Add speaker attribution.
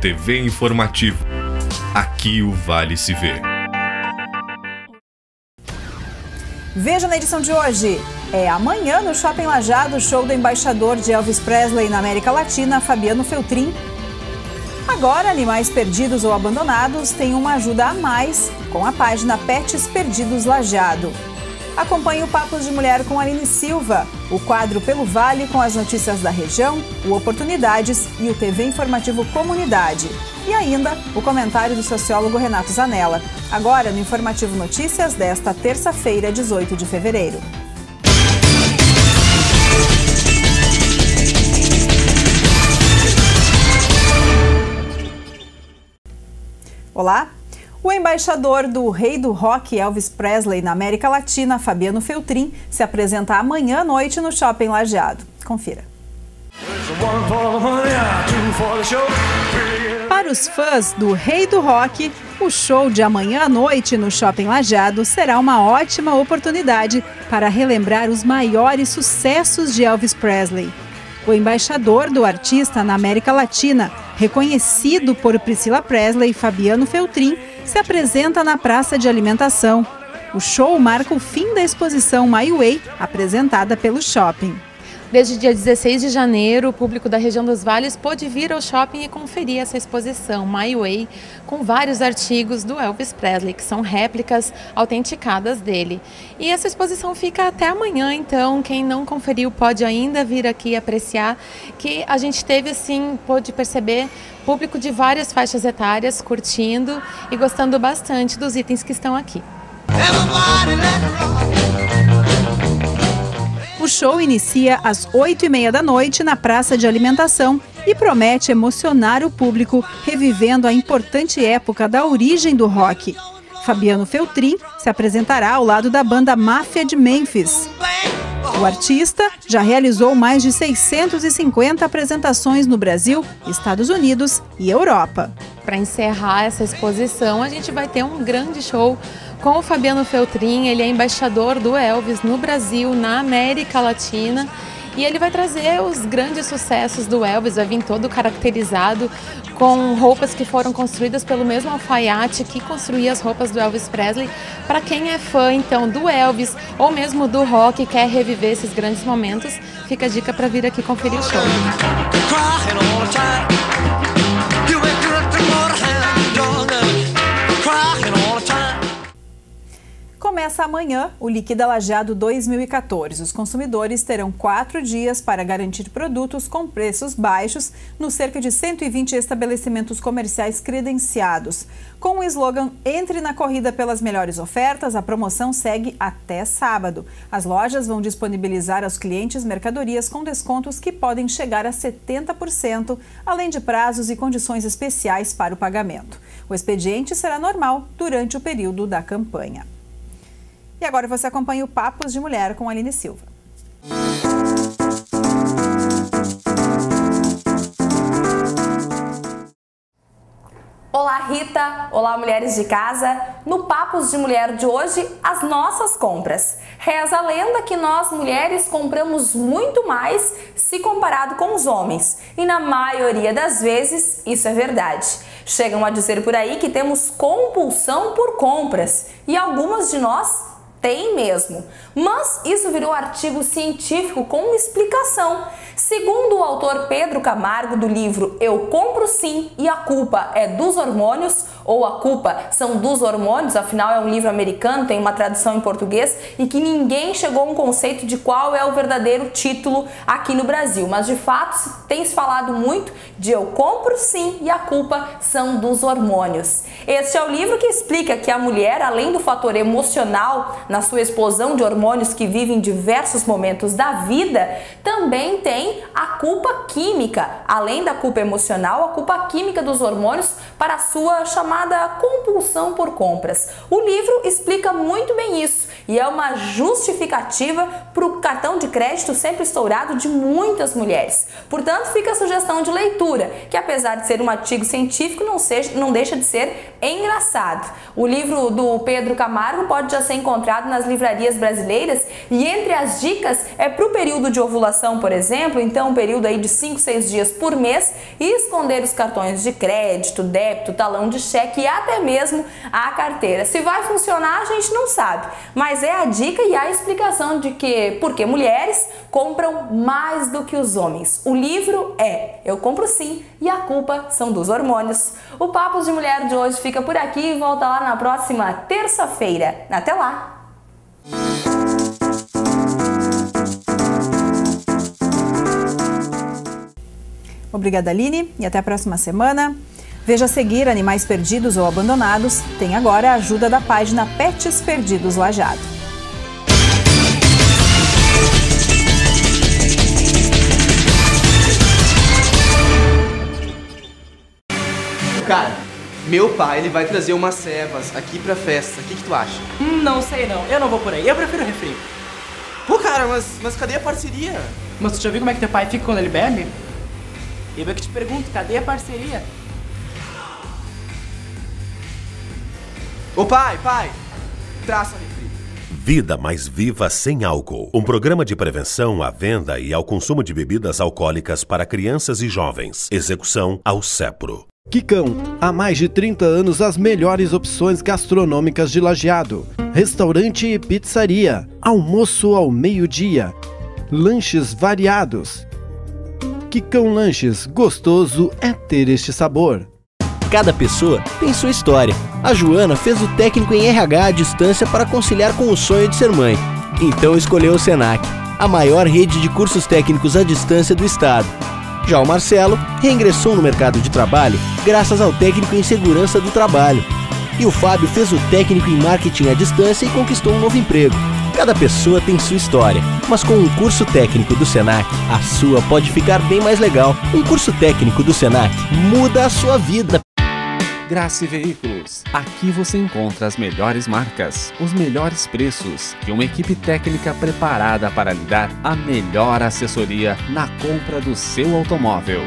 Speaker 1: TV Informativo. Aqui o Vale se vê.
Speaker 2: Veja na edição de hoje. É amanhã no Shopping Lajado show do embaixador de Elvis Presley na América Latina, Fabiano Feltrin. Agora, animais perdidos ou abandonados têm uma ajuda a mais com a página Pets Perdidos Lajado. Acompanhe o Papos de Mulher com Aline Silva, o quadro Pelo Vale com as notícias da região, o Oportunidades e o TV Informativo Comunidade. E ainda o comentário do sociólogo Renato Zanella. Agora no Informativo Notícias desta terça-feira, 18 de fevereiro. Olá, o embaixador do rei do rock Elvis Presley na América Latina, Fabiano Feltrin, se apresenta amanhã à noite no Shopping Lajeado. Confira. Para os fãs do rei do rock, o show de amanhã à noite no Shopping Lajeado será uma ótima oportunidade para relembrar os maiores sucessos de Elvis Presley. O embaixador do artista na América Latina, reconhecido por Priscila Presley, Fabiano Feltrin, se apresenta na praça de alimentação. O show marca o fim da exposição My Way, apresentada pelo shopping.
Speaker 3: Desde o dia 16 de janeiro, o público da região dos Vales pôde vir ao shopping e conferir essa exposição My Way, com vários artigos do Elvis Presley, que são réplicas autenticadas dele. E essa exposição fica até amanhã, então quem não conferiu pode ainda vir aqui apreciar, que a gente teve, assim, pôde perceber público de várias faixas etárias curtindo e gostando bastante dos itens que estão aqui.
Speaker 2: O show inicia às 8 e meia da noite na praça de alimentação e promete emocionar o público, revivendo a importante época da origem do rock. Fabiano Feltrin se apresentará ao lado da banda Máfia de Memphis. O artista já realizou mais de 650 apresentações no Brasil, Estados Unidos e Europa.
Speaker 3: Para encerrar essa exposição, a gente vai ter um grande show com o Fabiano Feltrin. Ele é embaixador do Elvis no Brasil, na América Latina. E ele vai trazer os grandes sucessos do Elvis, vai vir todo caracterizado com roupas que foram construídas pelo mesmo alfaiate que construía as roupas do Elvis Presley. Para quem é fã então do Elvis ou mesmo do rock e quer reviver esses grandes momentos, fica a dica para vir aqui conferir o show.
Speaker 2: Começa amanhã o Liquida Lajeado 2014. Os consumidores terão quatro dias para garantir produtos com preços baixos nos cerca de 120 estabelecimentos comerciais credenciados. Com o slogan Entre na corrida pelas melhores ofertas, a promoção segue até sábado. As lojas vão disponibilizar aos clientes mercadorias com descontos que podem chegar a 70%, além de prazos e condições especiais para o pagamento. O expediente será normal durante o período da campanha. E agora você acompanha o Papos de Mulher com Aline Silva.
Speaker 4: Olá Rita, olá mulheres de casa. No Papos de Mulher de hoje, as nossas compras. Reza a lenda que nós mulheres compramos muito mais se comparado com os homens. E na maioria das vezes, isso é verdade. Chegam a dizer por aí que temos compulsão por compras e algumas de nós tem mesmo. Mas isso virou artigo científico com uma explicação. Segundo o autor Pedro Camargo do livro Eu Compro Sim e a Culpa é dos Hormônios, ou A Culpa são dos Hormônios, afinal é um livro americano, tem uma tradução em português e que ninguém chegou a um conceito de qual é o verdadeiro título aqui no Brasil. Mas de fato tem se falado muito de Eu Compro Sim e a Culpa são dos Hormônios. Este é o livro que explica que a mulher, além do fator emocional na sua explosão de hormônios que vive em diversos momentos da vida, também tem a culpa química, além da culpa emocional, a culpa química dos hormônios para a sua chamada chamada compulsão por compras. O livro explica muito bem isso e é uma justificativa para o cartão de crédito sempre estourado de muitas mulheres. Portanto, fica a sugestão de leitura, que apesar de ser um artigo científico, não, seja, não deixa de ser engraçado. O livro do Pedro Camargo pode já ser encontrado nas livrarias brasileiras e entre as dicas é para o período de ovulação, por exemplo, então um período aí de 5, 6 dias por mês e esconder os cartões de crédito, débito, talão de cheque e até mesmo a carteira. Se vai funcionar, a gente não sabe, mas é a dica e a explicação de que porque mulheres compram mais do que os homens. O livro é Eu compro sim e a culpa são dos hormônios. O Papos de Mulher de hoje fica por aqui e volta lá na próxima terça-feira. Até lá!
Speaker 2: Obrigada, Aline, e até a próxima semana. Veja a seguir Animais Perdidos ou Abandonados. Tem agora a ajuda da página Pets Perdidos Lajado.
Speaker 5: Cara, meu pai ele vai trazer umas cevas aqui pra festa. O que, que tu acha?
Speaker 6: Hum, não sei não. Eu não vou por aí. Eu prefiro refri.
Speaker 5: Pô, cara, mas, mas cadê a parceria?
Speaker 6: Mas tu já viu como é que teu pai fica quando ele bebe? Eu é que te pergunto, cadê a parceria?
Speaker 5: Ô pai, pai, traça refri.
Speaker 7: Vida mais viva sem álcool. Um programa de prevenção à venda e ao consumo de bebidas alcoólicas para crianças e jovens. Execução ao CEPRO.
Speaker 8: Quicão, há mais de 30 anos as melhores opções gastronômicas de Lajeado. Restaurante e pizzaria, almoço ao meio-dia, lanches variados. Quicão Lanches, gostoso é ter este sabor.
Speaker 9: Cada pessoa tem sua história. A Joana fez o técnico em RH à distância para conciliar com o sonho de ser mãe. Então escolheu o Senac, a maior rede de cursos técnicos à distância do estado. Já o Marcelo reingressou no mercado de trabalho graças ao técnico em segurança do trabalho. E o Fábio fez o técnico em marketing à distância e conquistou um novo emprego. Cada pessoa tem sua história, mas com um curso técnico do Senac, a sua pode ficar bem mais legal. Um curso técnico do Senac muda a sua vida.
Speaker 10: Graça Veículos. Aqui você encontra as melhores marcas, os melhores preços e uma equipe técnica preparada para lhe dar a melhor assessoria na compra do seu automóvel.